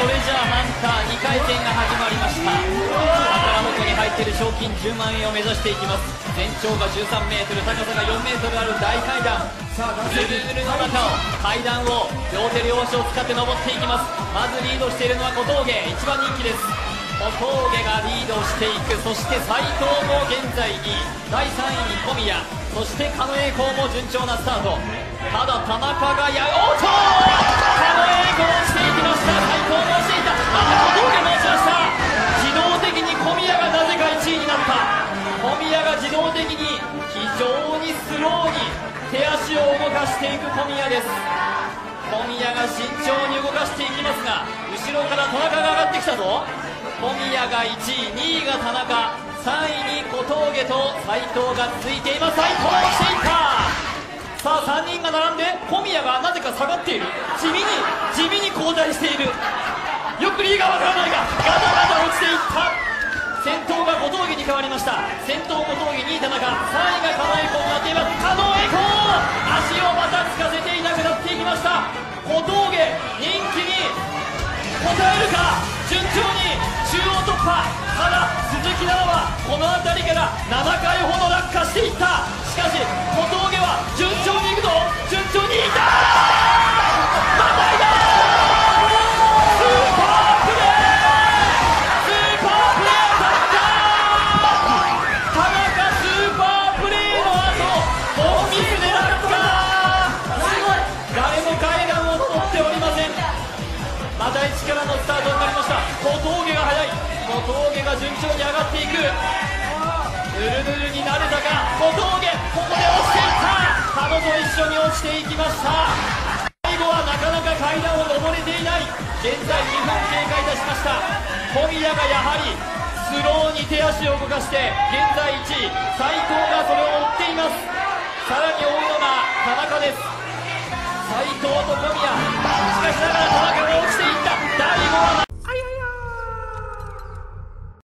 トレジャーハンター2回戦が始まりました。宝箱に入っている賞金10万円を目指していきます。全長が 13m 高さが 4m ある大階段。ずるずるの中を階段を両手両足を使って登っていきます。まずリードしているのは小峠。一番人気です。小峠がリードしていく。そして斎藤も現在2位第3位に小宮。そして狩野英孝も順調なスタート。ただ田中がやおっと！自動的に非常にスローに手足を動かしていく小宮です。小宮が慎重に動かしていきますが後ろから田中が上がってきたぞ。小宮が1位2位が田中。3位に小峠と斉藤が続いています。斉藤落ちていった。さあ3人が並んで小宮がなぜか下がっている。地味に地味に後退している。よく理由がわからないがガタガタ落ちていった。先頭が小峠に変わりました。先頭小峠2位田中3位が狩野英孝になっています。狩野英孝足をまたつかせていなくなっていきました小峠人気に応えるか。順調に中央突破。ただ鈴木奈々はこの辺りから7回ほど落下していった。また一からのスタートになりました。小峠が速い。小峠が順調に上がっていく。ぬるぬるになれたか。小峠ここで落ちていった。彼女と一緒に落ちていきました。最後はなかなか階段を登れていない。現在2分経過いたしました。小宮がやはりスローに手足を動かして現在1位。斉藤がそれを追っています。さらに追うのが田中です。斉藤と小宮。しかしながら田中。